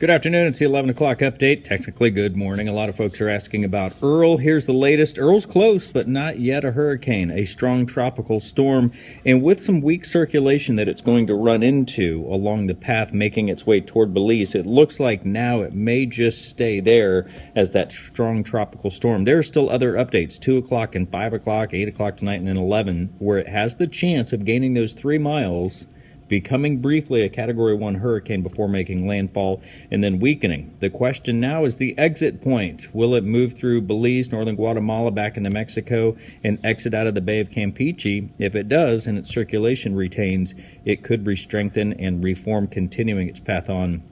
Good afternoon. It's the 11 o'clock update. Technically, good morning. A lot of folks are asking about Earl. Here's the latest. Earl's close, but not yet a hurricane, a strong tropical storm, and with some weak circulation that it's going to run into along the path making its way toward Belize. It looks like now it may just stay there as that strong tropical storm. There are still other updates 2 o'clock and 5 o'clock, 8 o'clock tonight, and then 11, where it has the chance of gaining those three miles becoming briefly a Category 1 hurricane before making landfall and then weakening. The question now is the exit point. Will it move through Belize, northern Guatemala, back into Mexico, and exit out of the Bay of Campeche? If it does and its circulation retains, it could re-strengthen and reform, continuing its path on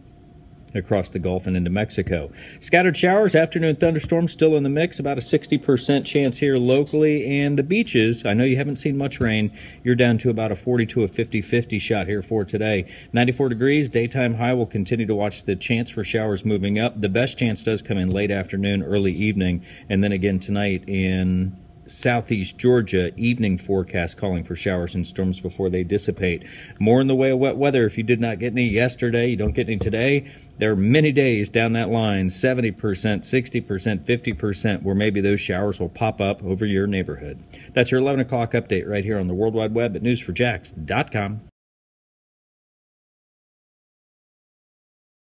across the Gulf and into Mexico. Scattered showers, afternoon thunderstorms still in the mix, about a 60% chance here locally. And the beaches, I know you haven't seen much rain. You're down to about a 40 to a 50 50 shot here for today. 94 degrees, daytime high. We'll continue to watch the chance for showers moving up. The best chance does come in late afternoon, early evening, and then again tonight in southeast Georgia evening forecast calling for showers and storms before they dissipate. More in the way of wet weather. If you did not get any yesterday, you don't get any today. There are many days down that line 70%, 60%, 50% where maybe those showers will pop up over your neighborhood. That's your 11 o'clock update right here on the World Wide Web at news4jax.com.